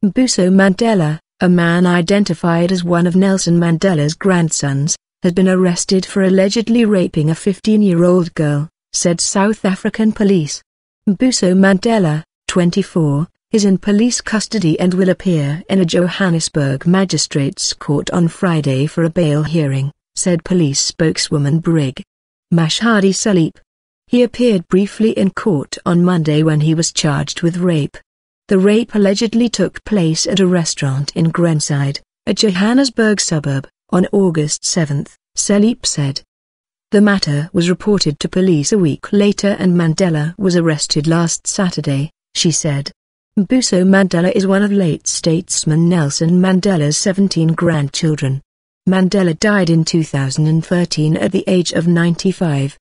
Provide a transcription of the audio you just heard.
Mbuso Mandela, a man identified as one of Nelson Mandela's grandsons, has been arrested for allegedly raping a 15-year-old girl, said South African police. Mbuso Mandela, 24, is in police custody and will appear in a Johannesburg magistrate's court on Friday for a bail hearing, said police spokeswoman Brig. Mashadi Selepe. He appeared briefly in court on Monday when he was charged with rape. The rape allegedly took place at a restaurant in Greenside, a Johannesburg suburb, on August 7, Selepe said. The matter was reported to police a week later and Mandela was arrested last Saturday, she said. Mbuso Mandela is one of late statesman Nelson Mandela's 17 grandchildren. Mandela died in 2013 at the age of 95.